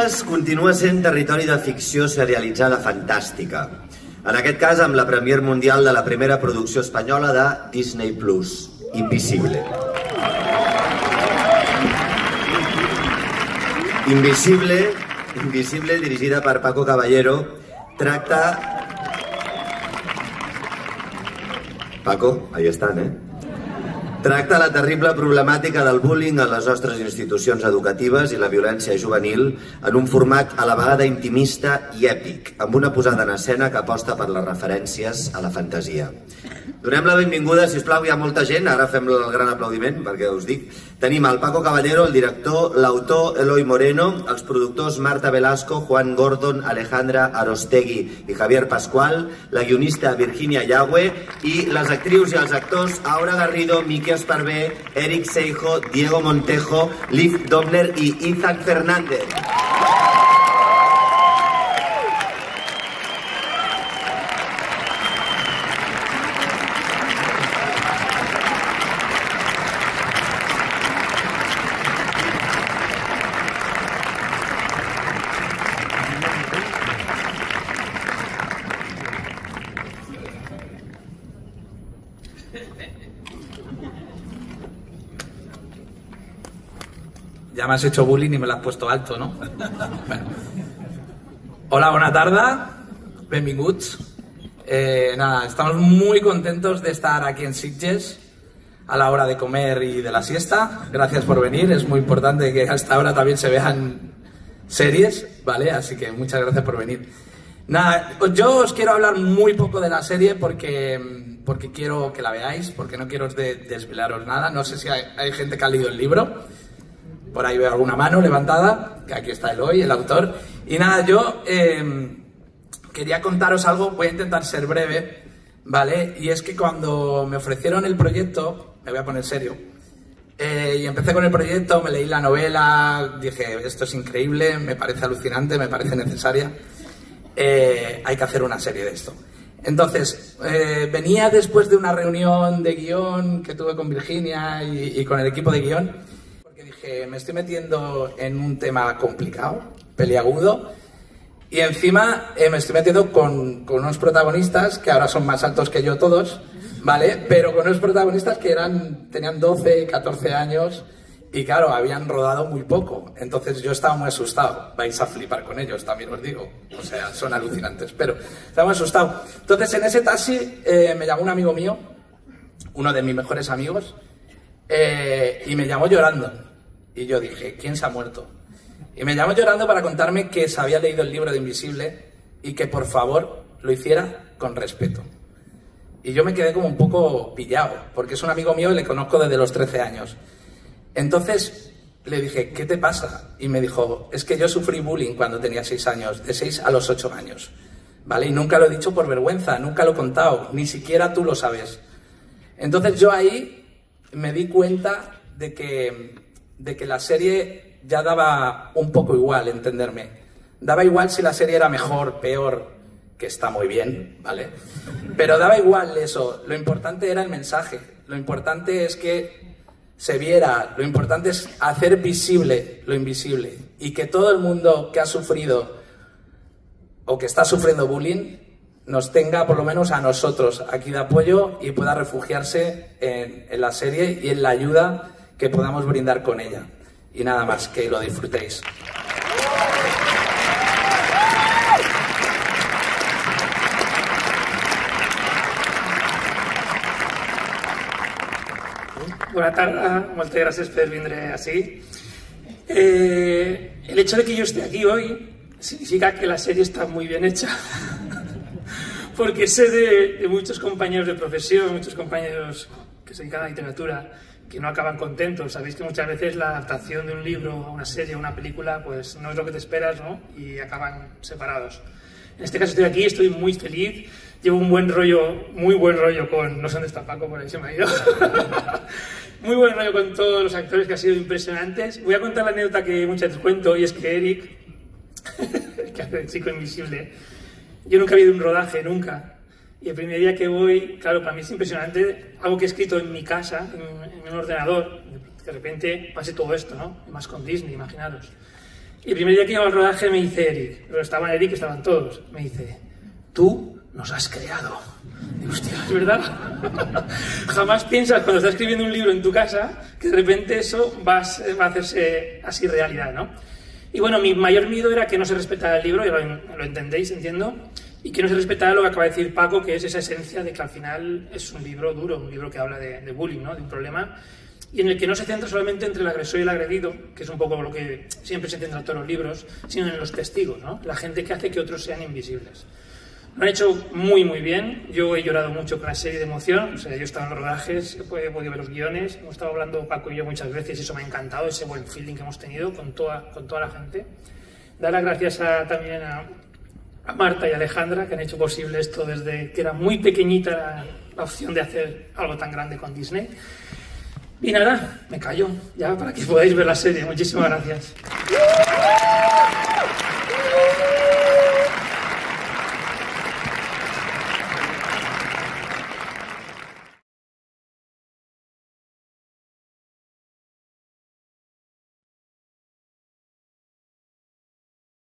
Sitges continua sent territori de ficció serialitzada fantàstica. En aquest cas, amb la premier mundial de la primera producció espanyola de Disney+, Plus, Invisible. Invisible, Invisible, dirigida per Paco Caballero, tracta... Paco, ahí estan, eh? Tracta la terrible problemàtica del bullying a les nostres institucions educatives i la violència juvenil en un format a la vegada intimista i èpic, amb una posada en escena que aposta per les referències a la fantasia. Donem la benvinguda, si us plau, hi ha molta gent, ara fem el gran aplaudiment, perquè us dic. Tenim el Paco Caballero, el director, l'autor Eloi Moreno, els productors Marta Velasco, Juan Gordon, Alejandra Arostegui i Javier Pascual, la guionista Virginia Yagüe i les actrius i els actors Aura Garrido, Eric Seijo, Diego Montejo, Liv Dobner i Isaac Fernández. Ya me has hecho bullying y me lo has puesto alto, ¿no? Bueno. Hola, buena tarde. Benvinguts. Eh, nada, estamos muy contentos de estar aquí en Sitges a la hora de comer y de la siesta. Gracias por venir. Es muy importante que a esta hora también se vean series, ¿vale? Así que muchas gracias por venir. Nada, yo os quiero hablar muy poco de la serie porque, porque quiero que la veáis, porque no quiero de- desvelaros nada. No sé si hay, hay gente que ha leído el libro. Por ahí veo alguna mano levantada, que aquí está Eloy, el autor. Y nada, yo eh, quería contaros algo, voy a intentar ser breve, ¿vale? Y es que cuando me ofrecieron el proyecto, me voy a poner serio, eh, y empecé con el proyecto, me leí la novela, dije, esto es increíble, me parece alucinante, me parece necesaria, eh, hay que hacer una serie de esto. Entonces, eh, venía después de una reunión de guion que tuve con Virginia y, y con el equipo de guion, porque dije, me estoy metiendo en un tema complicado, peliagudo, y encima eh, me estoy metiendo con, con unos protagonistas que ahora son más altos que yo todos, ¿vale? Pero con unos protagonistas que eran, tenían 12, 14 años y claro, habían rodado muy poco. Entonces yo estaba muy asustado. Vais a flipar con ellos, también os digo. O sea, son alucinantes, pero estaba muy asustado. Entonces en ese taxi eh, me llamó un amigo mío, uno de mis mejores amigos, eh, y me llamó llorando. Y yo dije, ¿quién se ha muerto? Y me llamó llorando para contarme que se había leído el libro de Invisible y que por favor lo hiciera con respeto. Y yo me quedé como un poco pillado, porque es un amigo mío y le conozco desde los 13 años. Entonces le dije, ¿qué te pasa? Y me dijo, es que yo sufrí bullying cuando tenía 6 años, de 6 a los 8 años. ¿Vale? Y nunca lo he dicho por vergüenza, nunca lo he contado, ni siquiera tú lo sabes. Entonces yo ahí me di cuenta de que, de que la serie ya daba un poco igual, entenderme. Daba igual si la serie era mejor, peor, que está muy bien, ¿vale? Pero daba igual eso. Lo importante era el mensaje. Lo importante es que se viera. Lo importante es hacer visible lo invisible. Y que todo el mundo que ha sufrido o que está sufriendo bullying nos tenga por lo menos a nosotros aquí de apoyo y pueda refugiarse en, la serie y en la ayuda que podamos brindar con ella. Y nada más, que lo disfrutéis. Bona tarda, moltes gràcies per vindre així. Eh, el hecho de que yo esté aquí hoy significa que la serie está muy bien hecha. Porque sé de muchos compañeros de profesión, muchos compañeros que se dedican a la literatura, que no acaban contentos. Sabéis que muchas veces la adaptación de un libro a una serie, a una película, pues no es lo que te esperas, ¿no? Y acaban separados. En este caso estoy aquí, estoy muy feliz. Llevo un buen rollo, muy buen rollo con. No sé dónde está Paco, por ahí se me ha ido. muy buen rollo con todos los actores que han sido impresionantes. Voy a contar la anécdota que muchas veces cuento y es que Eric, que hace el chico invisible, yo nunca había ido a un rodaje, nunca. Y el primer día que voy, claro, para mí es impresionante, algo que he escrito en mi casa, en, en un ordenador, de repente pase todo esto, ¿no? Más con Disney, imaginaros. Y el primer día que iba al rodaje me dice Eric, pero estaban Eric, estaban todos, me dice, tú nos has creado. Y, hostia, es verdad. Jamás piensas cuando estás escribiendo un libro en tu casa que de repente eso va a, va a hacerse así realidad, ¿no? Y bueno, mi mayor miedo era que no se respetara el libro, y lo, lo entendéis, entiendo, y que no se respetara lo que acaba de decir Paco, que es esa esencia de que al final es un libro duro, un libro que habla de, de bullying, ¿no? de un problema, y en el que no se centra solamente entre el agresor y el agredido, que es un poco lo que siempre se centra en todos los libros, sino en los testigos, ¿no? la gente que hace que otros sean invisibles. Lo han hecho muy, muy bien. Yo he llorado mucho con la serie de emoción. O sea, yo he estado en los rodajes, he podido ver los guiones. Hemos estado hablando Paco y yo muchas veces y eso me ha encantado, ese buen feeling que hemos tenido con toda, con toda la gente. Dar las gracias a, también a, a, Marta y Alejandra que han hecho posible esto desde que era muy pequeñita la, la opción de hacer algo tan grande con Disney. Y nada, me callo ya para que podáis ver la serie. Muchísimas gracias.